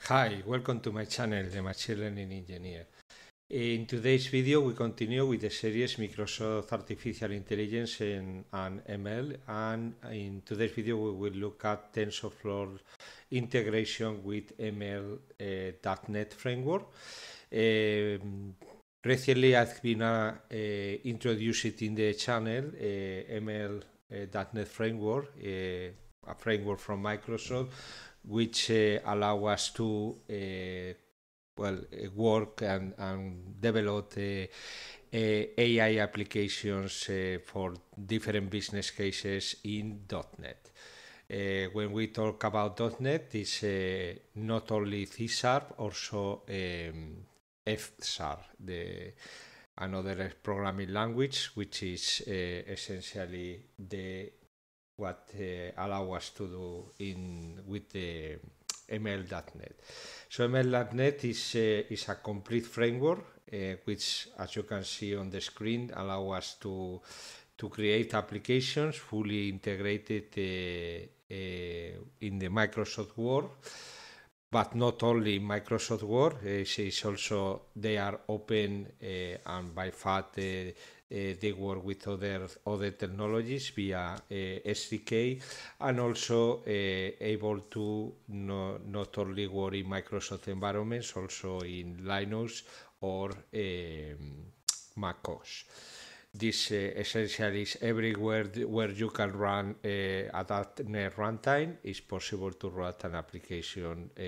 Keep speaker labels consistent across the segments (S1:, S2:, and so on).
S1: Hi, welcome to my channel, The Machine Learning Engineer. In today's video, we continue with the series Microsoft Artificial Intelligence and, ML. And in today's video, we will look at TensorFlow integration with ML.NET uh, framework. Um, recently, I've been uh, uh, introduced in the channel uh, ML.NET framework, uh, a framework from Microsoft which uh, allow us to uh, well uh, work and, and develop AI applications for different business cases in .NET. Uh, when we talk about .NET, it's uh, not only C Sharp, also um, F Sharp, the another programming language, which is uh, essentially the what uh, allow us to do in with the ML.NET. So ML.NET is uh, is a complete framework uh, which, as you can see on the screen, allow us to to create applications fully integrated uh, uh, in the Microsoft Word. But not only Microsoft Word, uh, it's also they are open and by uh, they work with other other technologies via uh, SDK and also uh, able to no, not only work in Microsoft environments, also in Linux or um, Mac OS. This uh, essentially is everywhere where you can run uh, a .NET runtime. It's possible to run an application uh,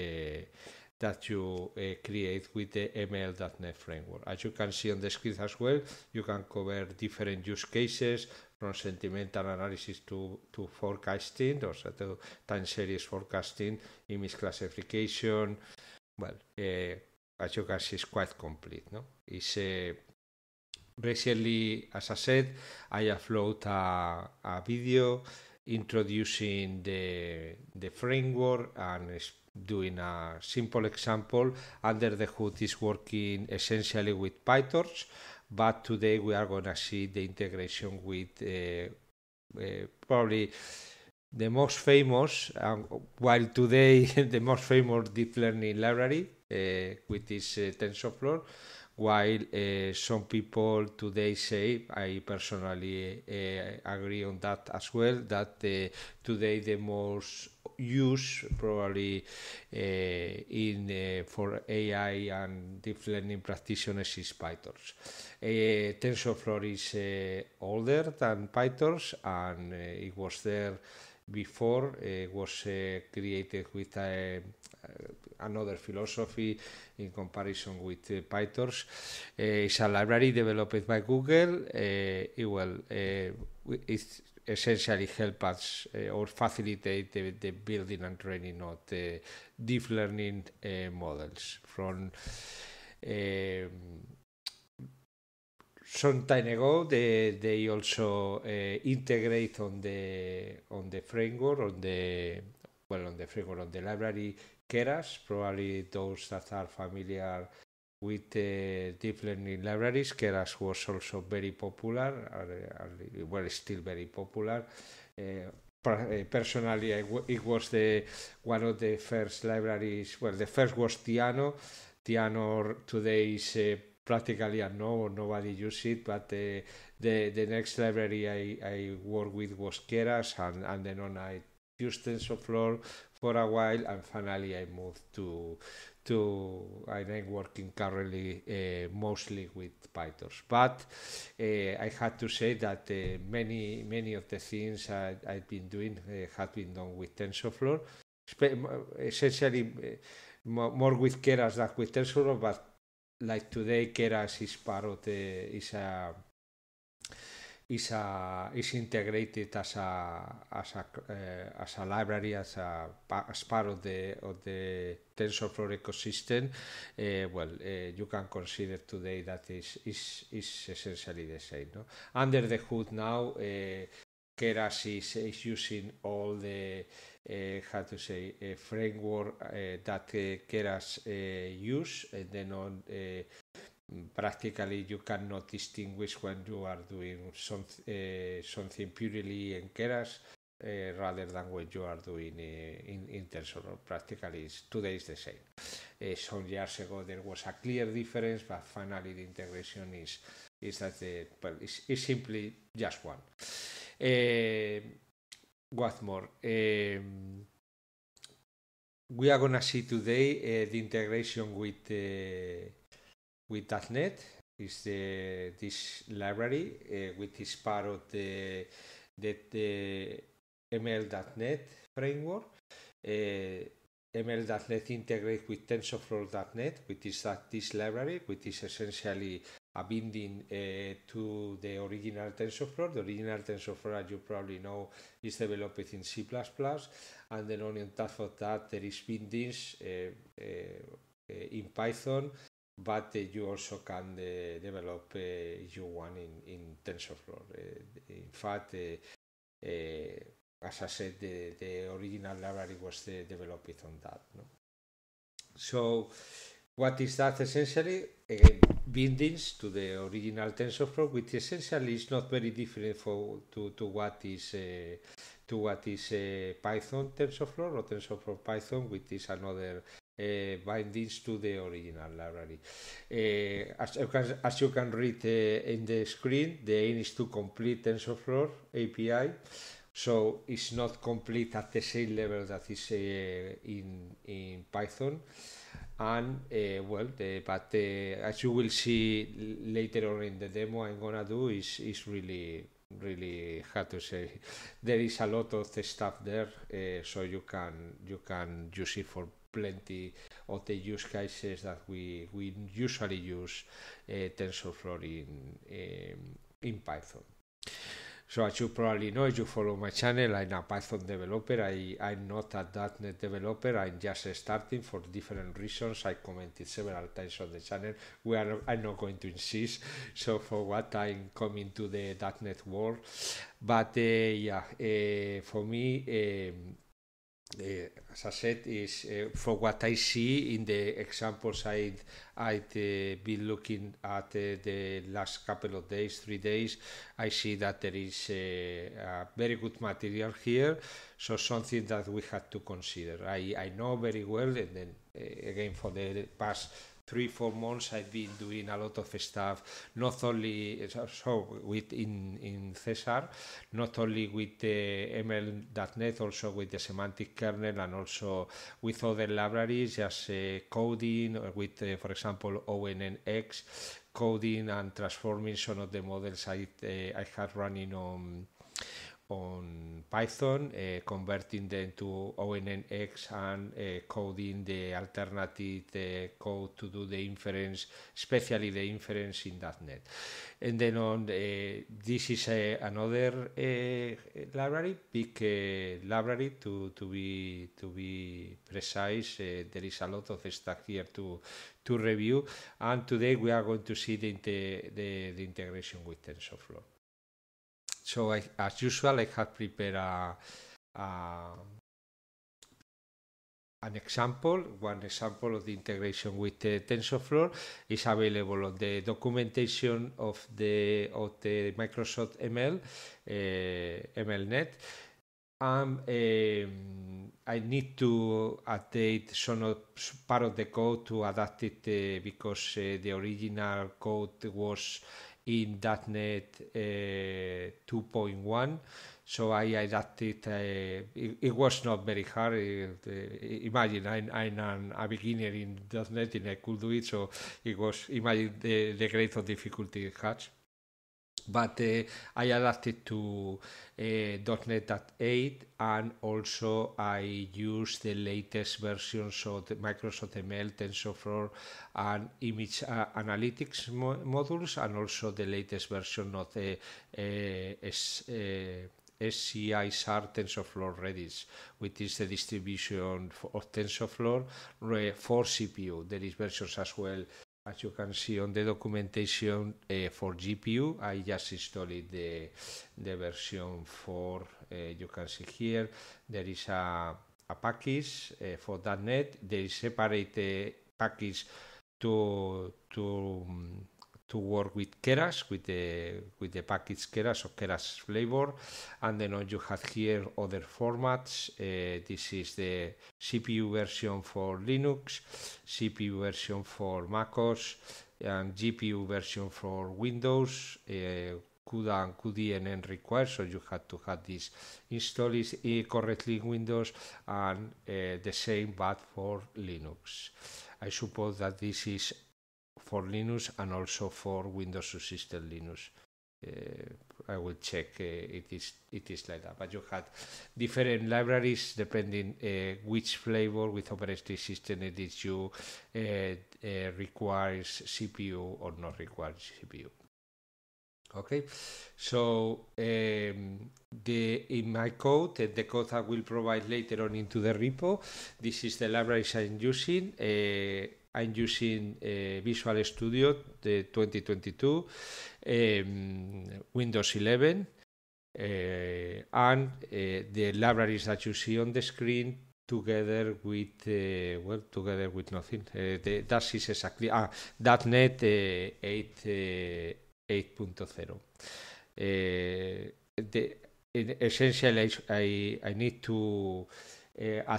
S1: that you uh, create with the ML.NET framework. As you can see on the screen as well, you can cover different use cases from sentimental analysis to, to forecasting, also to time series forecasting, image classification. Well, uh, as you can see, it's quite complete. No, recently, as I said, I upload a, a video introducing the the framework and doing a simple example. Under the hood is working essentially with PyTorch, but today we are going to see the integration with uh, uh, probably the most famous, um, while today the most famous deep learning library, uh, which is uh, TensorFlow, while uh, some people today say, I personally uh, agree on that as well, that today the most used probably uh, in uh, for AI and deep learning practitioners is PyTorch. Uh, TensorFlow is older than PyTorch and it was there before it was created with a another philosophy in comparison with uh, PyTorch. Uh, it's a library developed by Google. Uh, it will it essentially help us or facilitate the, building and training of the deep learning models from. Um, some time ago they, they also integrate on the on the framework on the well on the framework on the library Keras, probably those that are familiar with uh, deep learning libraries. Keras was also very popular, uh, well, still very popular. Uh, personally, it was the one of the first libraries. Well, the first was Theano. Theano today is uh, practically unknown, nobody uses it, but uh, the the next library I, I worked with was Keras, and, and then on I used TensorFlow for a while, and finally I moved to to I'm working currently uh, mostly with PyTorch. But uh, I had to say that uh, many many of the things I, have been doing uh, have been done with TensorFlow, essentially uh, more with Keras than with TensorFlow. But like today, Keras is part of the is a is a is integrated as a as a uh, as a library as a as part of the of the TensorFlow ecosystem. Uh, well, uh, you can consider today that is is is essentially the same. No? Under the hood now, uh, Keras is, is using all the how to say framework that Keras use, and then on practically you cannot distinguish when you are doing some, something purely in Keras uh, rather than what you are doing uh, in, in TensorFlow. Practically, it's, today is the same. Uh, some years ago there was a clear difference, but finally the integration is is that the well, it's, it's simply just one. Uh, what more? Um, we are gonna see today uh, the integration with uh, with .NET is the, this library uh, which is part of the the, the ML.NET framework. Uh, ML.NET integrates with TensorFlow.NET, which is that this library, which is essentially a binding uh, to the original TensorFlow. The original TensorFlow, as you probably know, is developed in C++, and then on top of that, there is bindings uh, uh, in Python, but you also can develop if you in, in TensorFlow. in fact, as I said, the, the original library was developed on that. No? So, what is that essentially? Again, bindings to the original TensorFlow, which essentially is not very different for, to, to what is uh, to what is uh, Python TensorFlow or TensorFlow Python, which is another uh, bindings to the original library. Uh, as, you can, as you can read uh, in the screen, the aim is to complete TensorFlow API. So it's not complete at the same level that is uh, in in Python. And uh, well the, but uh, as you will see later on in the demo i'm gonna do is is really really hard to say. There is a lot of the stuff there uh, so you can you can use it for plenty of the use cases that we we usually use uh, tensorflow in um, in python so as you probably know, if you follow my channel, I'm a Python developer. I, I'm not a .NET developer. I'm just starting for different reasons. I commented several times on the channel. We are, I'm not going to insist. So for what I'm coming to the .NET world. But uh, yeah, uh, for me, um, as I said, is uh, for what I see in the examples I'd, I'd uh, been looking at the last couple of days, three days, I see that there is a very good material here, so something that we had to consider. I, I know very well, and then again for the past three four months I've been doing a lot of stuff not only so with in in Cesar not only with the ML.NET also with the semantic kernel and also with other libraries just uh, coding with uh, for example ONNX coding and transforming some of the models I uh, I had running on on Python, uh, converting them to ONNX and uh, coding the alternative uh, code to do the inference, especially the inference in .NET. And then on this is another library, big library to, to be to be precise. there is a lot of stuff here to to review, and today we are going to see the, the, the integration with TensorFlow. So I, as usual, I have prepared a, a, an example. One example of the integration with the TensorFlow is available on the documentation of the of the Microsoft ML uh, MLNet. Um, um, I need to update some of, part of the code to adapt it uh, because uh, the original code was in .NET uh, 2.1 so I adapted. Uh, it, it, was not very hard. It, uh, imagine I'm, I'm a beginner in .NET and I could do it. So it was imagine the, the grade of difficulty it has but uh, I adapted to uh, .NET 8 and also I use the latest versions of Microsoft ML, TensorFlow and image uh, analytics mo modules and also the latest version of the SCI SAR TensorFlow Redis, which is the distribution of TensorFlow for CPU. There is versions as well as you can see on the documentation uh, for GPU, I just installed the, the version 4. Uh, you can see here there is a, a package uh, for .NET. Is separate package to to um, to work with Keras, with the with the package Keras or Keras flavor, and then you have here other formats. Uh, this is the CPU version for Linux, CPU version for MacOS, and GPU version for Windows. Uh, CUDA and cuDNN required, so you had to have this installed correctly in Windows, and uh, the same but for Linux. I suppose that this is for Linux and also for Windows System Linux. Uh, I will check uh, it is it is like that. But you had different libraries depending uh, which flavor with operating system it is you uh, uh, requires CPU or not requires CPU. Okay, so um, the in my code, the code I will provide later on into the repo. This is the libraries I'm using. Uh, I'm using uh, Visual Studio the 2022, um, Windows 11, uh, and uh, the libraries that you see on the screen together with uh, well together with nothing. Uh, the, that is exactly ah, .NET 8. 8.0. Uh, the, essentially, I, I need to uh,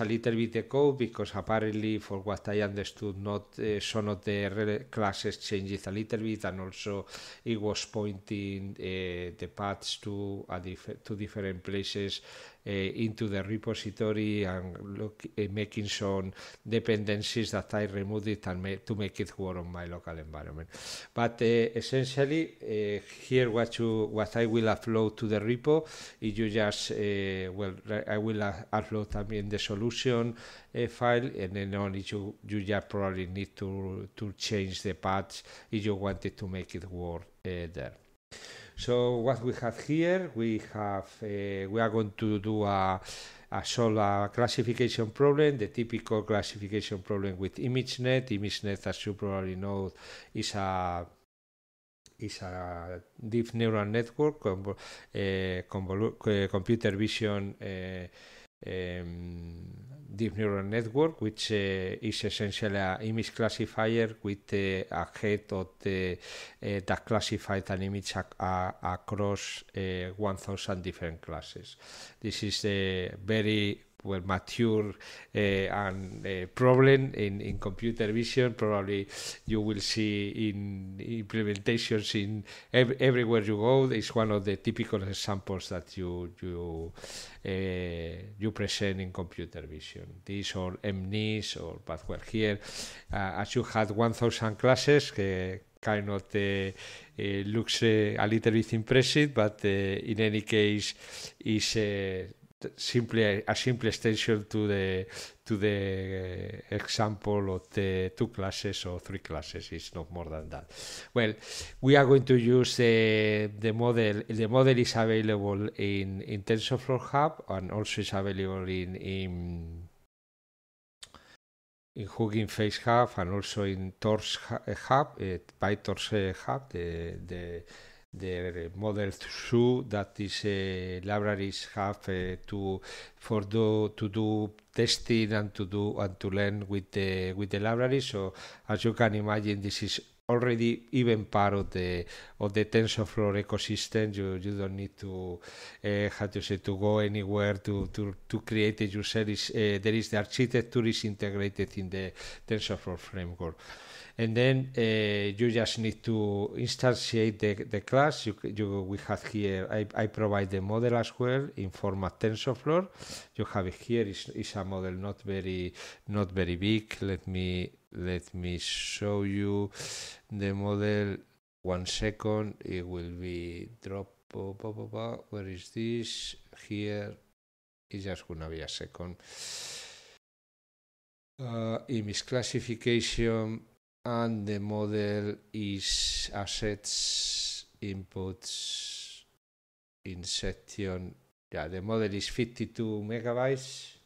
S1: a little bit the code because apparently, for what I understood, not uh, some of the classes changed a little bit, and also it was pointing uh, the paths to a to different places Eh, into the repository and look, uh, making some dependencies that I removed it and to make it work on my local environment. But uh, essentially, here what you what I will upload to the repo is you just well I will upload también the solution file and then only you you just probably need to to change the paths if you wanted to make it work there. So what we have here, we have uh, we are going to do a, a solve a classification problem, the typical classification problem with ImageNet. ImageNet, as you probably know, is a is a deep neural network, convol, uh, computer vision uh, um, deep neural network, which uh, is essentially an image classifier with uh, a head of the, uh, that classified an image ac across 1,000 different classes. This is a very well mature uh, and uh, problem in, in computer vision. Probably you will see in implementations in ev everywhere you go. It's one of the typical examples that you you uh, you present in computer vision. This or MNIST or but here. As you had 1000 classes kind of uh, uh, looks uh, a little bit impressive, but in any case is simply a simple extension to the to the example of the two classes or three classes. It's not more than that. Well we are going to use uh, the model the model is available in in tensorflow hub and also is available in in in Hugging Face Hub and also in Torch Hub, uh, PyTorch Hub, the, the the model through that these uh, libraries have uh, to for do to do testing and to do and to learn with the with the library so as you can imagine this is already even part of the of the TensorFlow ecosystem. You you don't need to uh, how to say to go anywhere to to to create it yourself. Uh, there is the architecture is integrated in the TensorFlow framework and then uh, you just need to instantiate the, the class. You, you, we have here, I, I provide the model as well in format TensorFlow. You have it here, it's, it's a model not very, not very big. Let me, let me show you the model. One second, it will be drop. Where is this? Here is just gonna be a second. Uh, image classification and the model is assets inputs in section yeah the model is 52 megabytes.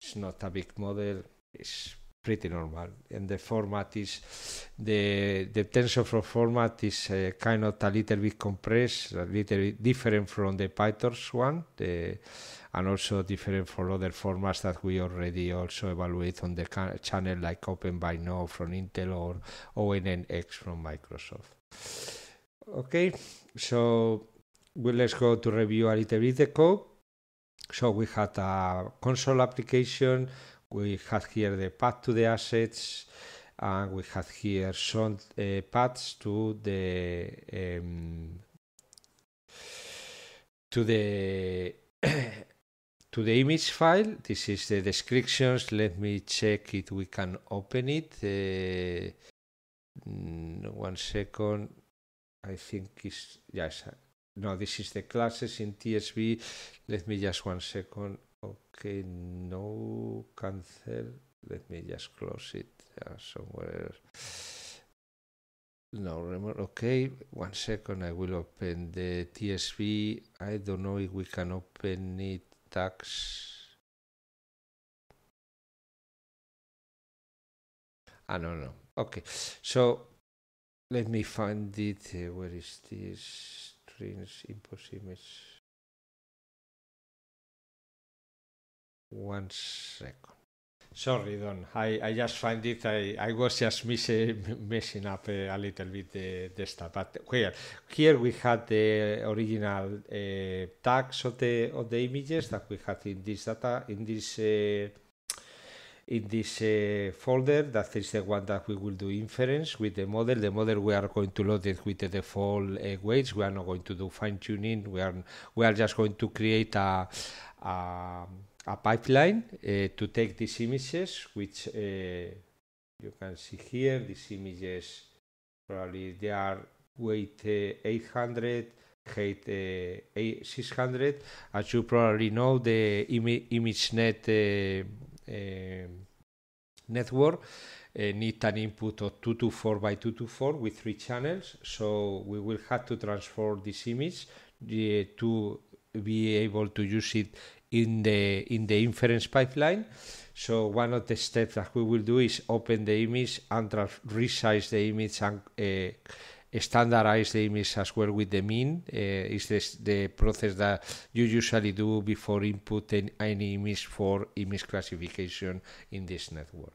S1: It's not a big model. It's pretty normal. And the format is the the TensorFlow format is uh, kind of a little bit compressed a little bit different from the PyTorch one the and also different for other formats that we already also evaluate on the channel like OpenVINO from Intel or ONNX from Microsoft. Okay, so well, let's go to review a little bit the code. So we had a console application, we had here the path to the assets, and we had here some uh, paths to the um, to the to the image file. This is the descriptions. Let me check it. We can open it. Uh, one second. I think it's yes. No, this is the classes in TSV. Let me just one second. Okay, no cancel. Let me just close it uh, somewhere. No, remember, okay, one second, I will open the TSV. I don't know if we can open it tax. I don't know. Okay, so let me find it. Uh, where is this? Strings, impose image. One second. Sorry, Don. I, I just find it. I, I was just miss, messing up a, a, little bit the, the stuff. But here, here we had the original uh, tags of the of the images that we had in this data in this uh, in this uh, folder. That is the one that we will do inference with the model. The model we are going to load it with the default uh, weights. We are not going to do fine tuning. We are we are just going to create a, a a pipeline uh, to take these images, which uh, you can see here. These images probably they are weight uh, 800, height 600. As you probably know, the Im- ImageNet network uh, need an input of 224 by 224 with three channels. So we will have to transform this image uh, to be able to use it in the in the inference pipeline. So one of the steps that we will do is open the image and resize the image and uh, standardize the image as well with the mean. Uh, is this the process that you usually do before input any image for image classification in this network.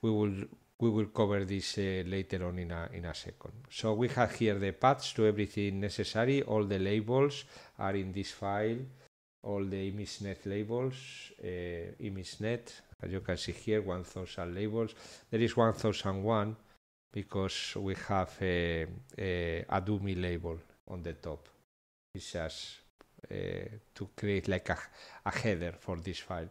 S1: We will we will cover this uh, later on in a, in a second. So we have here the paths to everything necessary. All the labels are in this file all the ImageNet labels, uh, ImageNet, as you can see here, 1000 labels. There is 1001 because we have a, a, label on the top. It's just to create like a, a header for this file.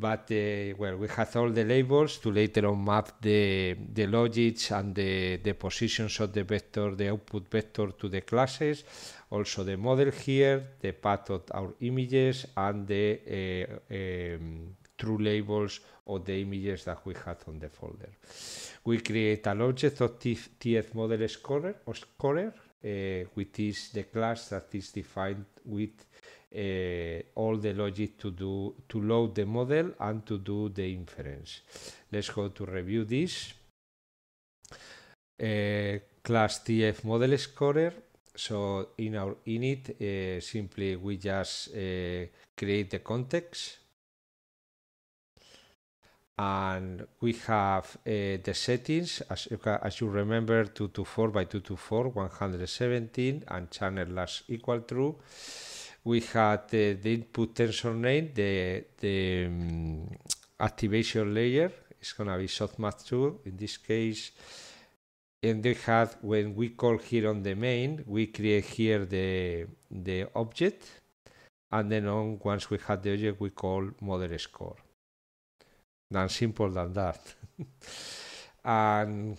S1: But uh, well, we have all the labels to later on map the the logits and the the positions of the vector, the output vector to the classes. Also the model here, the path of our images, and the uh, um, true labels of the images that we had on the folder. We create an object of TF model scorer, or scorer, uh, which is the class that is defined with uh, all the logic to do to load the model and to do the inference. Let's go to review this. Uh, class TF model scorer. So in our init, uh, simply we just uh, create the context and we have uh, the settings as you, can, as you remember 224 by 224 117 and channel last equal true we had uh, the input tensor name, the, the um, activation layer is going to be softmax 2 in this case. And they had, when we call here on the main, we create here the, the object. And then on, once we have the object, we call model score. Not simple than that. and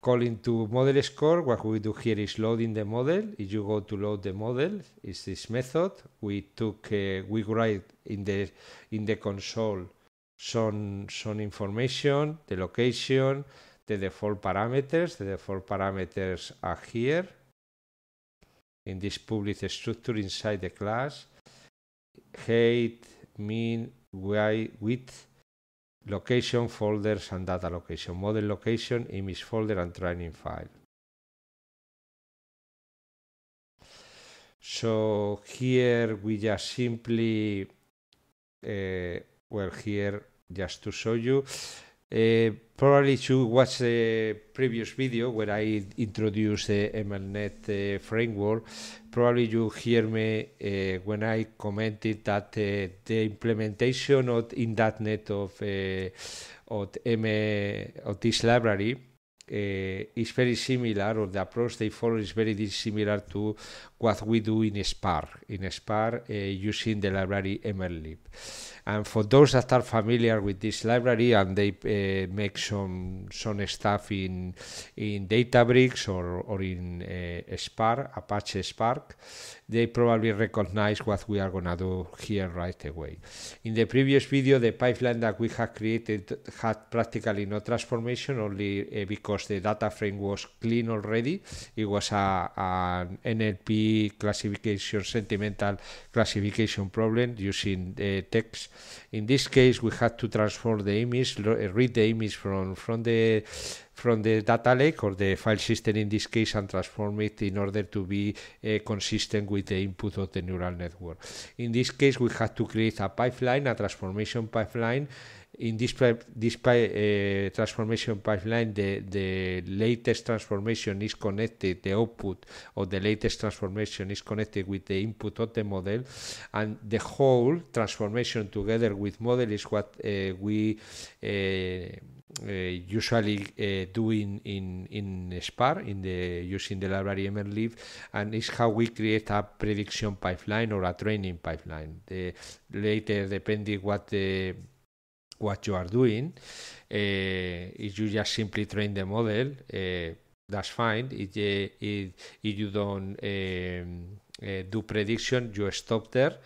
S1: calling to model score, what we do here is loading the model. If you go to load the model, is this method. We took, uh, we write in the in the console some some information, the location, the default parameters. The default parameters are here in this public structure inside the class. Height, mean, width, location folders and data location, model location, image folder and training file. So here we just simply uh, well here just to show you uh, probably to watch the previous video where I introduced the MLNet uh, framework. Probably you hear me uh, when I commented that the implementation of in that net of of, M, of this library is very similar, or the approach they follow is very similar to what we do in Spark. In Spark, uh, using the library MLlib. And for those that are familiar with this library and they uh, make some some stuff in in Databricks or or in uh, Spark, Apache Spark, they probably recognize what we are gonna do here right away. In the previous video, the pipeline that we had created had practically no transformation, only uh, because the data frame was clean already. It was a, an NLP classification, sentimental classification problem using the text in this case, we had to transform the image, read the image from, from the from the data lake or the file system in this case and transform it in order to be uh, consistent with the input of the neural network. In this case, we had to create a pipeline, a transformation pipeline in this this uh, transformation pipeline, the, the latest transformation is connected, the output of the latest transformation is connected with the input of the model, and the whole transformation together with model is what uh, we uh, usually do in, in, in in the using the library MLlib and it's how we create a prediction pipeline or a training pipeline. The later depending what the what you are doing. Uh, if you just simply train the model, uh, that's fine. If, if, if you don't um, do prediction, you stop there.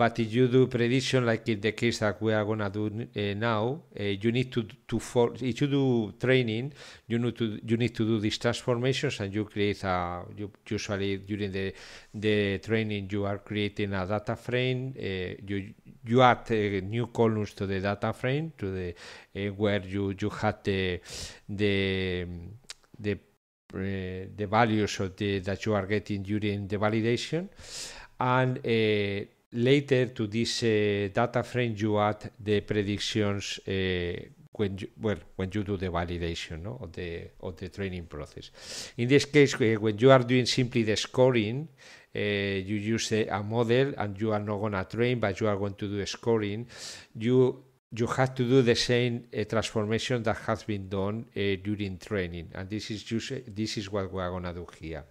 S1: But if you do prediction, like in the case that we are gonna do uh, now, uh, you need to to for if you do training, you need to you need to do these transformations, and you create a you, usually during the the training you are creating a data frame. Uh, you you add uh, new columns to the data frame to the uh, where you you had the the the uh, the values of the that you are getting during the validation and later to this data frame you add the predictions when you, well when you do the validation no, of the of the training process. In this case, when you are doing simply the scoring, you use a, a, model and you are not going to train, but you are going to do scoring. You you have to do the same uh, transformation that has been done uh, during training, and this is just this is what we are going to do here.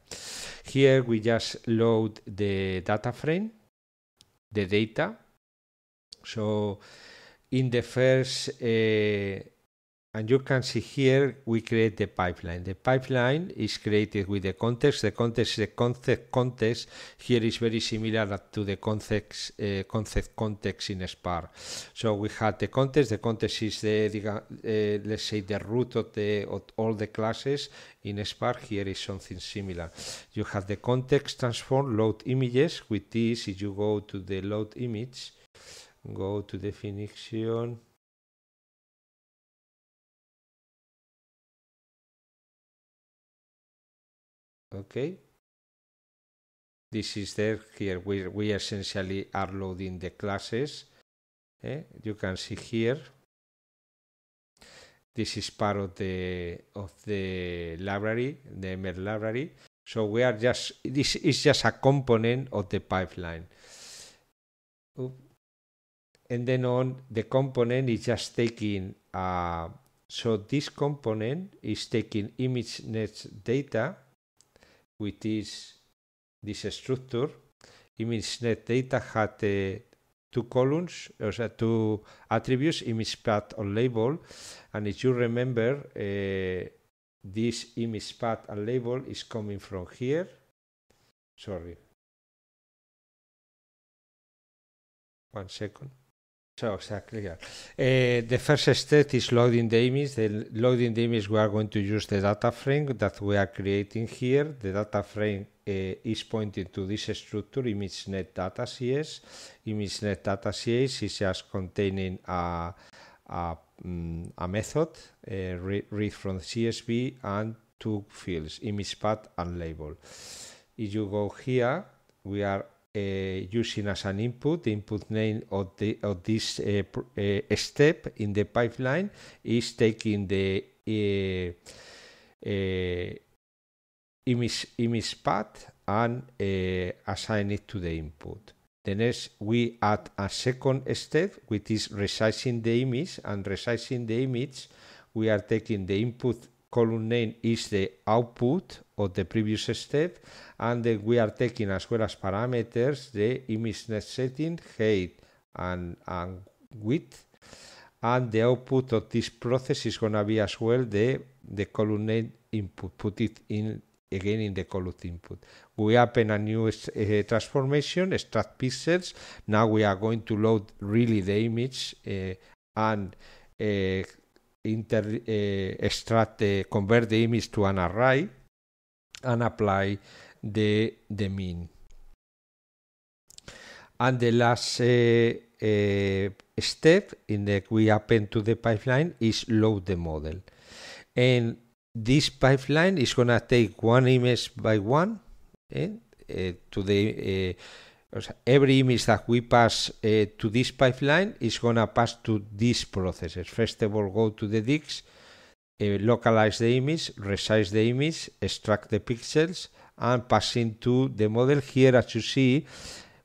S1: Here we just load the data frame the data. So in the first, uh, and you can see here, we create the pipeline. The pipeline is created with the context. The context, the concept context here is very similar to the context uh, concept context in Spark. So we have the context. The context is the, uh, let's say, the root of the of all the classes in Spark. Here is something similar. You have the context transform load images. With this, if you go to the load image, go to definition okay this is there here we, we essentially are loading the classes eh? you can see here. This is part of the of the library the ML library. So we are just this is just a component of the pipeline. And then on the component is just taking uh, so this component is taking ImageNet data with this, this structure, ImageNet data had uh, two columns, or two attributes, image path or label. And if you remember, uh, this image path and label is coming from here. Sorry. One second. So exactly, yeah. Uh, the first step is loading the image. The loading the image, we are going to use the data frame that we are creating here. The data frame uh, is pointing to this structure, ImageNet data CS. ImageNet data CS is just containing a, a, um, a method, uh, read, read from CSV, and two fields, image path and label. If you go here, we are using as an input, the input name of, the, of this uh, uh, step in the pipeline is taking the image, image path and assign it to the input. The next, we add a second step, which is resizing the image. And resizing the image, we are taking the input column name is the output of the previous step, and then we are taking as well as parameters the ImgNet setting, height, and, and width. And the output of this process is going to be as well the, the column name input, put it in again in the column input. We open a new uh, transformation, extract pixels. Now we are going to load really the image uh, and uh, inter, extract, convert the image to an array and apply the, the mean. And the last uh, uh, step in the we append to the pipeline is load the model. And this pipeline is going to take one image by one eh, uh, to the uh, every image that we pass uh, to this pipeline is going to pass to these processes. First of all, go to the DIGs, localize the image, resize the image, extract the pixels, and pass into the model. Here, as you see,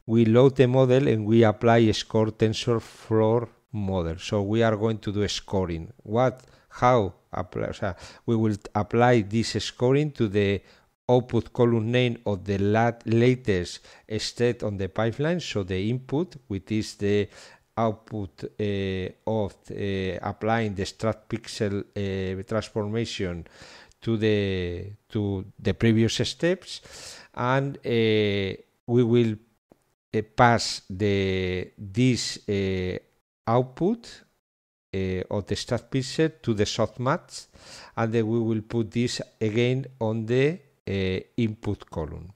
S1: we load the model and we apply a score tensor TensorFlow model. So we are going to do a scoring. What, how apply, so we will apply this scoring to the output column name of the lat latest state on the pipeline. So the input, which is the output uh, of uh, applying the strat pixel uh, transformation to the to the previous steps, and we will pass the this output of the start pixel to the softmax, and then we will put this again on the uh, input column.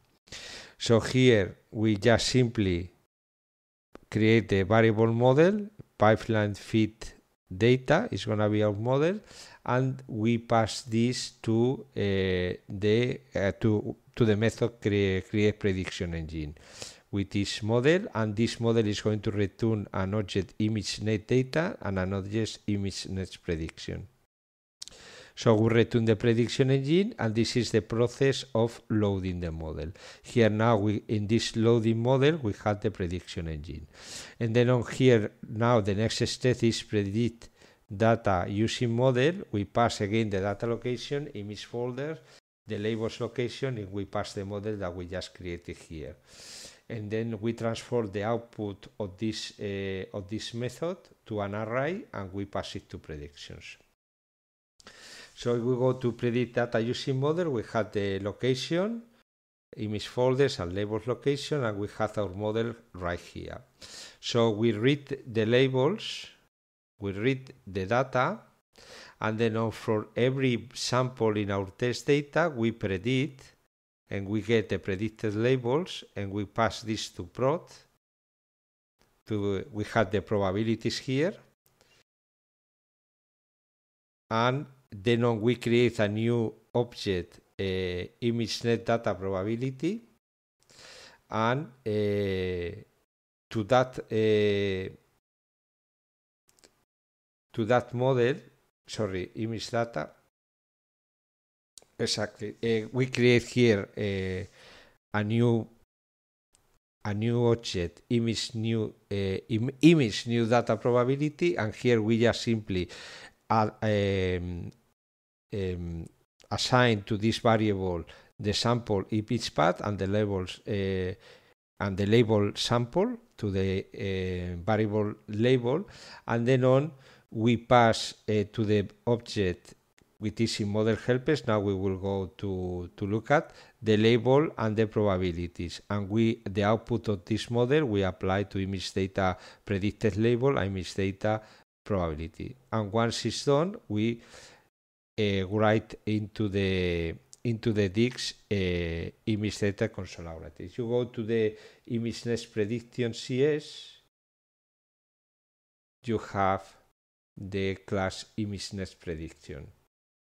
S1: So here we just simply create the variable model, pipeline fit data is going to be our model, and we pass this to uh, the uh, to to the method create, create prediction engine with this model and this model is going to return an object image net data and an object image net prediction. So we return the prediction engine and this is the process of loading the model. Here now we in this loading model we have the prediction engine. And then on here now the next step is predict data using model. We pass again the data location, image folder, the labels location and we pass the model that we just created here. And then we transfer the output of this uh, of this method to an array and we pass it to predictions. So we go to predict data using model, we have the location, image folders and labels location, and we have our model right here. So we read the labels, we read the data, and then for every sample in our test data, we predict, and we get the predicted labels, and we pass this to prod. To, we have the probabilities here, and then on we create a new object uh, ImageNet data probability. And uh, to that uh, to that model sorry image data. Exactly. Uh, we create here uh, a new a new object image new uh, Im image new data probability. And here we just simply add, um, um, assign to this variable the sample image path and the labels uh, and the label sample to the uh, variable label and then on we pass uh, to the object with in model helpers now we will go to to look at the label and the probabilities. And we the output of this model we apply to image data predicted label image data probability. And once it's done we uh, write into the into the DIGs uh, image data console If you go to the ImageNet prediction CS, you have the class ImageNet prediction,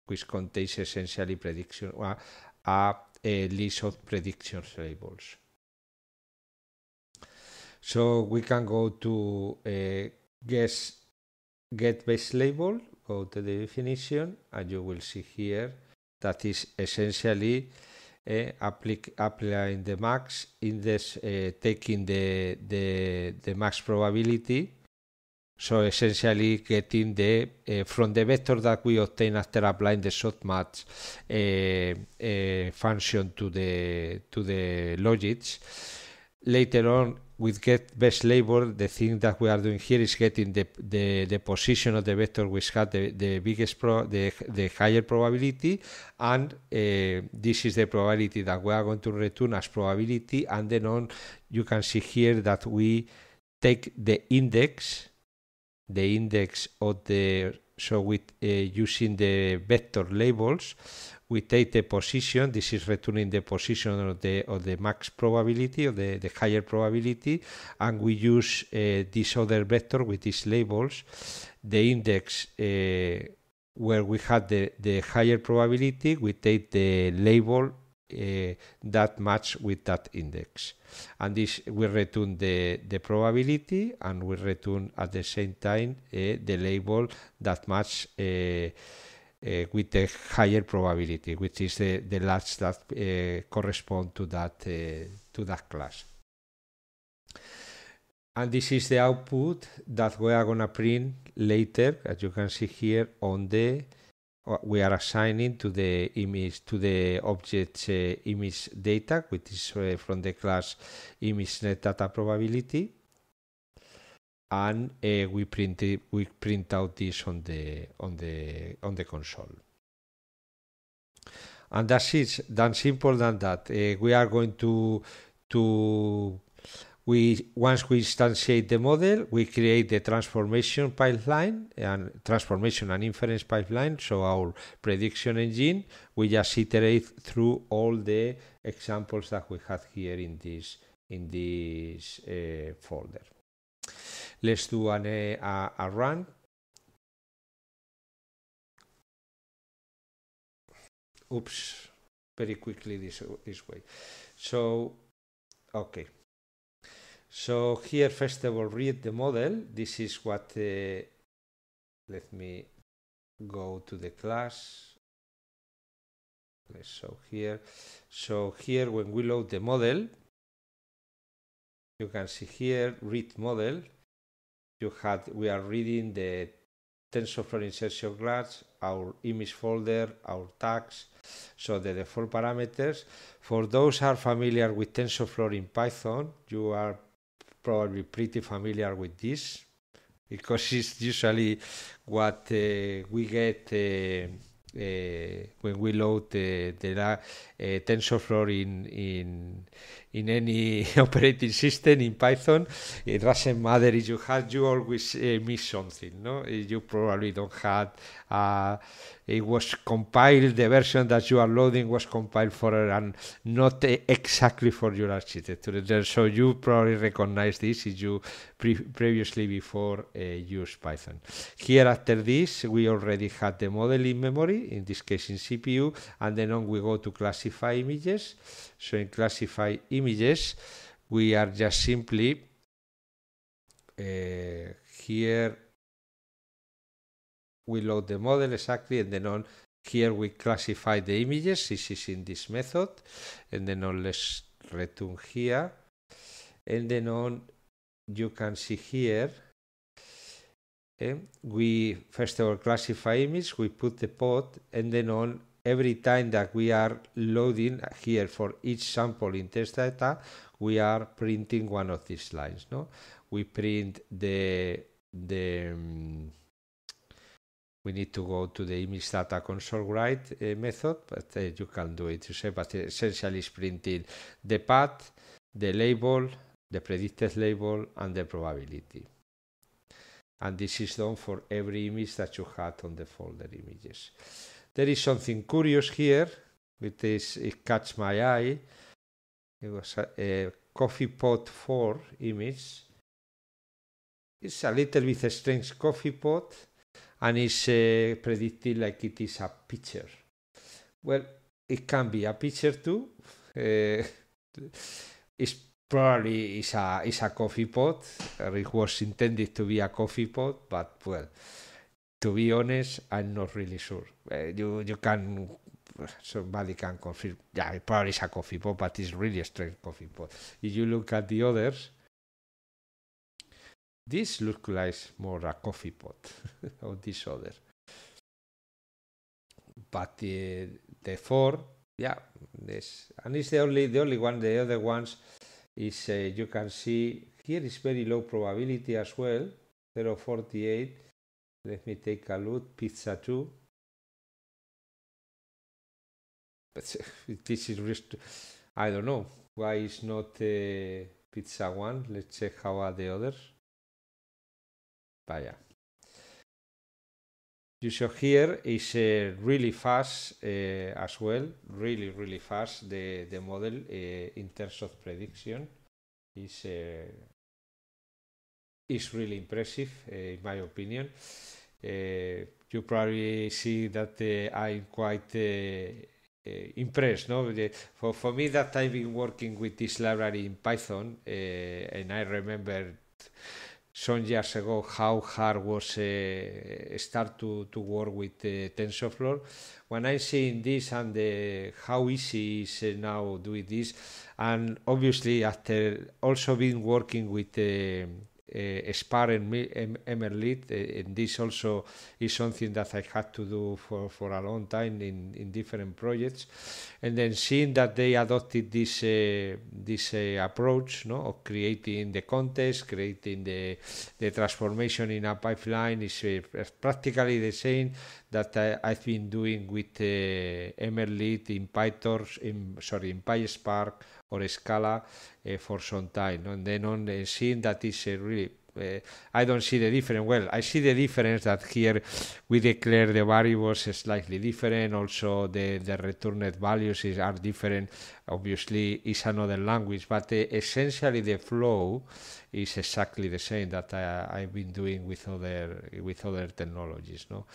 S1: which contains essentially prediction uh, a, a list of prediction labels. So we can go to uh, guess, get base label, go to the definition, and you will see here that is essentially uh, applying the max index, uh, taking the, the, the max probability. So essentially getting the, uh, from the vector that we obtain after applying the softmax uh, function to the, to the logits. Later on, with get best label, the thing that we are doing here is getting the the, the position of the vector which had the, the biggest pro the, the higher probability and uh, this is the probability that we are going to return as probability and then on you can see here that we take the index the index of the so with uh, using the vector labels we take the position this is returning the position of the of the max probability or the, the higher probability and we use uh, this other vector with these labels the index uh, where we had the, the higher probability we take the label uh, that match with that index. And this we return the the probability and we return at the same time uh, the label that match uh, uh, with the higher probability, which is the, the large that uh, correspond to that uh, to that class. And this is the output that we are gonna print later, as you can see here on the we are assigning to the image to the object uh, image data, which is uh, from the class image net data probability and uh, we print it, we print out this on the on the on the console. And that's it. Than simple than that. Uh, we are going to to we once we instantiate the model we create the transformation pipeline and transformation and inference pipeline. So our prediction engine we just iterate through all the examples that we have here in this in this uh, folder Let's do an, a, a run. Oops, very quickly this, this way. So, okay. So here, first of all, read the model. This is what, uh, let me go to the class. Let's so here, so here when we load the model, you can see here, read model, you had we are reading the TensorFlow Inception class, our image folder, our tags, so the default parameters. For those are familiar with TensorFlow in Python, you are probably pretty familiar with this because it's usually what uh, we get uh, uh, when we load the, the uh, TensorFlow in, in in any operating system in Python, it doesn't matter if you have, you always uh, miss something, no? You probably don't have, uh, it was compiled, the version that you are loading was compiled for and not uh, exactly for your architecture. So you probably recognize this if you pre previously before uh, used Python. Here after this, we already had the model in memory, in this case in CPU, and then on we go to classify images. So in classify images, we are just simply uh, here we load the model exactly and then on here we classify the images. This is in this method. And then on let's return here. And then on you can see here eh, we first of all classify image. We put the pod. And then on every time that we are loading here for each sample in test data, we are printing one of these lines. No, we print the the um, we need to go to the image data console write uh, method, but uh, you can do it yourself. But essentially, it's printing the path, the label, the predicted label, and the probability. And this is done for every image that you had on the folder images. There is something curious here, which is it catch my eye. It was a, a coffee pot 4 image. It's a little bit a strange coffee pot and it's uh, predicted like it is a pitcher. Well, it can be a pitcher too. Uh, it's probably is a is a coffee pot. It was intended to be a coffee pot, but well, to be honest, I'm not really sure. Uh, you you can somebody can confirm. Yeah, it probably is a coffee pot, but it's really a straight coffee pot. If you look at the others, this looks like more a coffee pot or this other. But the the four, yeah, this and it's the only the only one. The other ones is uh, you can see here is very low probability as well 048 let me take a look. Pizza 2 but this is just I don't know. Why is not uh, pizza 1 let's check how are the others yeah you show here is uh, really fast uh, as well. Really really fast. The the model uh, in terms of prediction is uh, is really impressive uh, in my opinion uh, you probably see that i'm quite impressed no for, for me that i've been working with this library in python and i remember some years ago how hard was uh, start to, to work with uh, TensorFlow. When I'm seeing this and uh, how easy is uh, now doing this, and obviously after also been working with uh, and MLlib, uh, and this also is something that I had to do for, for a long time in, in different projects. And then seeing that they adopted this uh, this uh, approach no, of creating the context, creating the, the transformation in a pipeline is uh, practically the same that I, have been doing with uh, MLlib in PyTorch, in, sorry, in PySpark or Scala uh, for some time. And then on uh, seeing that is uh, really uh, I don't see the difference. Well, I see the difference that here we declare the variables slightly different. Also, the, the returned values is, are different. Obviously, it's another language, but uh, essentially the flow is exactly the same that I, I've been doing with other with other technologies. No,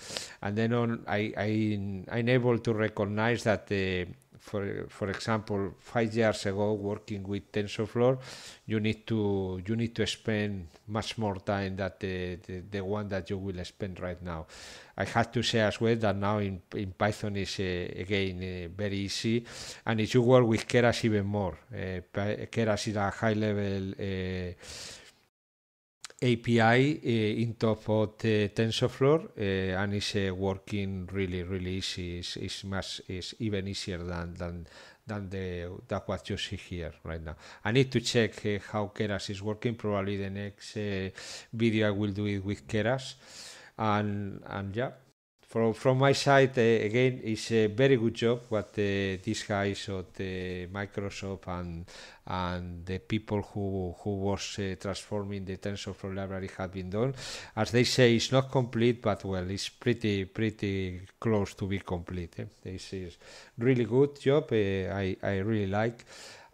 S1: and then on I, I I'm able to recognize that the uh, for for example, five years ago, working with TensorFlow, you need to you need to spend much more time than the, the, the one that you will spend right now. I had to say as well that now in, in Python is uh, again uh, very easy, and if you work with Keras even more. Uh, Keras is a high level. Uh, API uh, in top of the TensorFlow uh, and it's uh, working really really easy. It's, is much it's even easier than than than the that what you see here right now. I need to check how Keras is working. Probably the next video I will do it with Keras, and and yeah, from from my side uh, again it's a very good job what uh, these guys at Microsoft and and the people who who was uh, transforming the TensorFlow library have been done. As they say, it's not complete, but well, it's pretty pretty close to be complete. Eh? This is really good job. I I really like.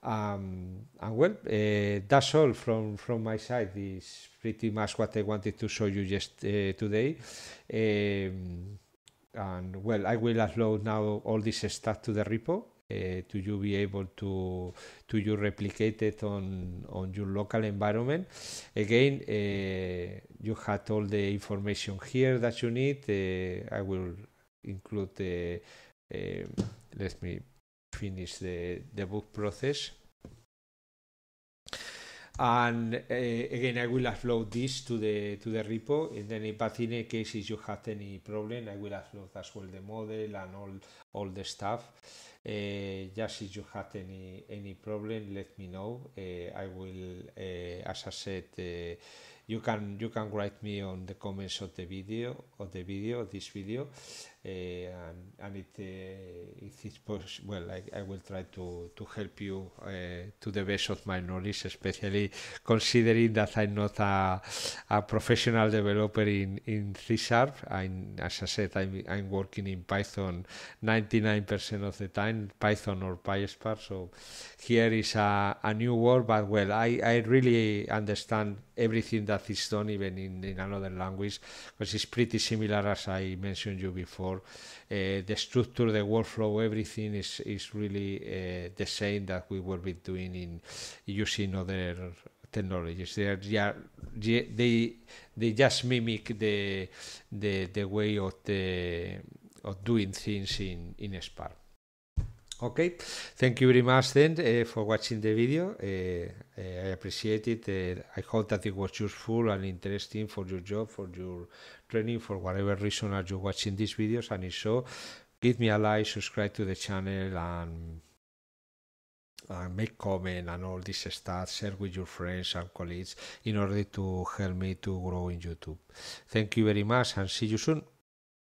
S1: Um, and well, uh, that's all from from my side. Is pretty much what I wanted to show you just uh, today. Um, and well, I will upload now all this stuff to the repo uh, to you be able to to you replicate it on on your local environment. Again, uh, you had all the information here that you need. Uh, I will include the. let me finish the the book process. And uh, again I will upload this to the to the repo. And then but in any case if you have any problem I will upload as well the model and all all the stuff. Uh, just if you have any any problem let me know. Uh, I will as I said you can you can write me on the comments of the video of the video this video uh, and, and it uh, if it's possible well I, I will try to to help you uh, to the best of my knowledge especially considering that I'm not a, a professional developer in in C sharp. I'm as I said I'm, I'm working in Python 99% of the time Python or PySpark. So here is a, a new world but well I, I really understand everything that is done even in, in another language because it's pretty similar as I mentioned you before. Uh, the structure, the workflow, everything is is really uh, the same that we will be doing in using other technologies. They are yeah, they they just mimic the the the way of the of doing things in in Spark. Okay, thank you very much then uh, for watching the video. Uh, uh, I appreciate it. I hope that it was useful and interesting for your job, for your training, for whatever reason are you watching these videos. And if so, give me a like, subscribe to the channel, and, and make comment and all this stuff. Share with your friends and colleagues in order to help me to grow in YouTube. Thank you very much, and see you soon.